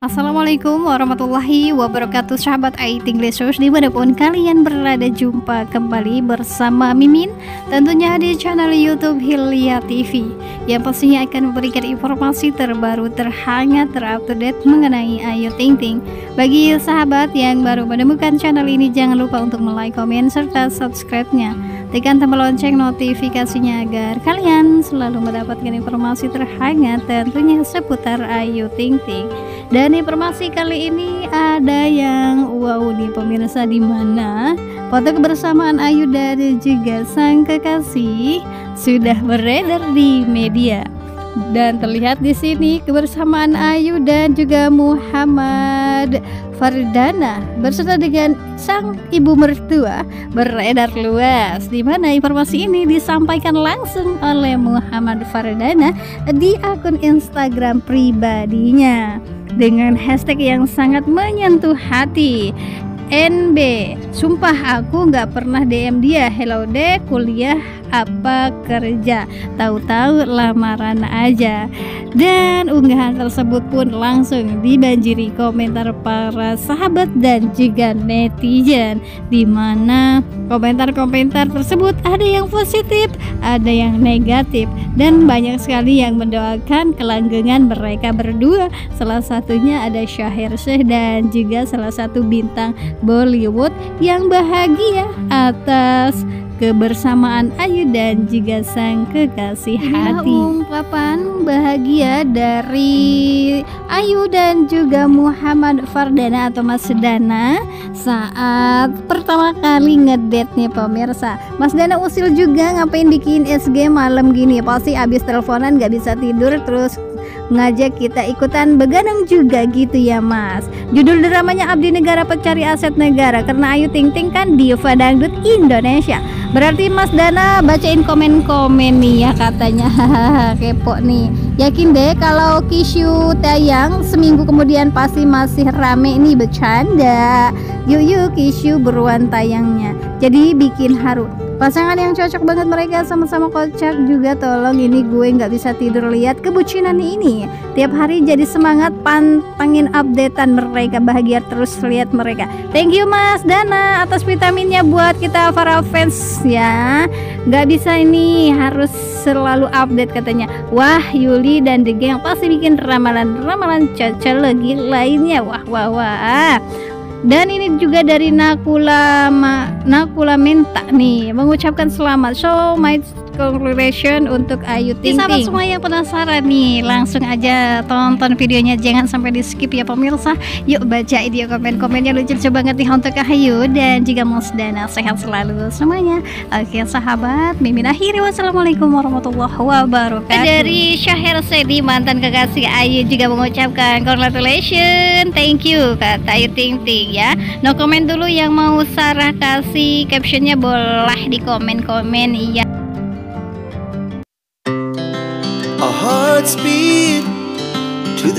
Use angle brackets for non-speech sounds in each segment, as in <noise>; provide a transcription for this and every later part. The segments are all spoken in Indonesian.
Assalamualaikum warahmatullahi wabarakatuh Sahabat IT Englishers Di mana pun kalian berada jumpa kembali bersama Mimin Tentunya di channel Youtube Hilya TV Yang pastinya akan memberikan informasi terbaru terhangat terupdate mengenai Ayu Ting Ting Bagi sahabat yang baru menemukan channel ini Jangan lupa untuk like, komen, serta subscribe-nya Tekan tombol lonceng notifikasinya agar kalian selalu mendapatkan informasi terhangat tentunya seputar Ayu Ting Ting. Dan informasi kali ini ada yang wow nih pemirsa di mana foto kebersamaan Ayu dan juga sang kekasih sudah beredar di media. Dan terlihat di sini kebersamaan Ayu dan juga Muhammad Fardana beserta dengan sang ibu mertua beredar luas di mana informasi ini disampaikan langsung oleh Muhammad Fardana di akun Instagram pribadinya dengan hashtag yang sangat menyentuh hati. NB Sumpah aku nggak pernah DM dia. Hello deh kuliah apa kerja? Tahu-tahu lamaran aja. Dan unggahan tersebut pun langsung dibanjiri komentar para sahabat dan juga netizen Di mana komentar-komentar tersebut ada yang positif Ada yang negatif Dan banyak sekali yang mendoakan kelanggengan mereka berdua. Salah satunya ada Syahir Syekh dan juga salah satu bintang Bollywood yang bahagia atas kebersamaan Ayu dan juga sang kekasih hati. ungkapan bahagia dari Ayu dan juga Muhammad Fardana atau Mas Dana saat pertama kali ngedet nih pemirsa. Mas Dana usil juga ngapain bikin SG malam gini? Pasti abis teleponan gak bisa tidur terus ngajak kita ikutan begadang juga gitu ya mas. Judul dramanya Abdi Negara Pencari Aset Negara Karena Ayu Ting Ting kan diva dangdut Indonesia. Berarti Mas Dana bacain komen-komen nih ya katanya. <laughs> Kepo nih. Yakin deh kalau Kishu tayang seminggu kemudian pasti masih rame nih bercanda. Yuk yuk Kishu beruan tayangnya. Jadi bikin haru Pasangan yang cocok banget mereka sama-sama kocak juga tolong ini gue nggak bisa tidur lihat kebucinan ini. Tiap hari jadi semangat pantengin updatean mereka bahagia terus lihat mereka. Thank you Mas Dana atas vitaminnya buat kita para fans ya. Nggak bisa ini harus selalu update katanya. Wah Yuli dan The Gang pasti bikin ramalan-ramalan cocok lagi lainnya. Wah wah wah dan ini juga dari Nakula Ma, Nakula Menta nih mengucapkan selamat. So my congratulations untuk Ayu Ting Ting. Sahabat semua yang penasaran nih, langsung aja tonton videonya jangan sampai di skip ya pemirsa. Yuk baca dia komen-komennya lucu-lucu banget nih untuk Ayu dan juga Mas Dana sehat selalu semuanya. Oke sahabat, mimin akhiri wassalamualaikum warahmatullahi wabarakatuh. Dari Syahir Sedi mantan kekasih Ayu juga mengucapkan congratulations, thank you kata Ayu Ting Ting ya. No komen dulu yang mau Sarah kasih captionnya boleh di komen-komen iya.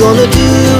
gonna do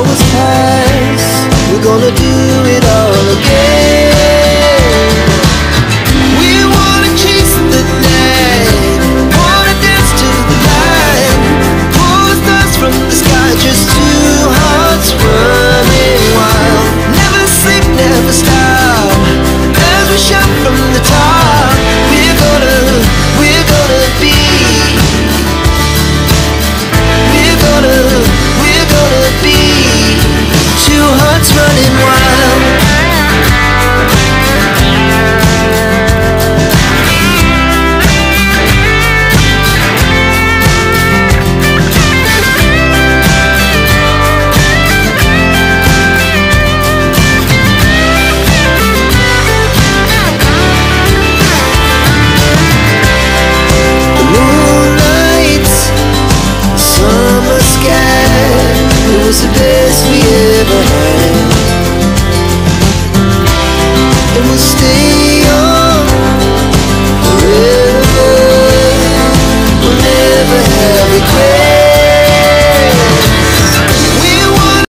hours pass We're gonna do it all again. the best we ever had.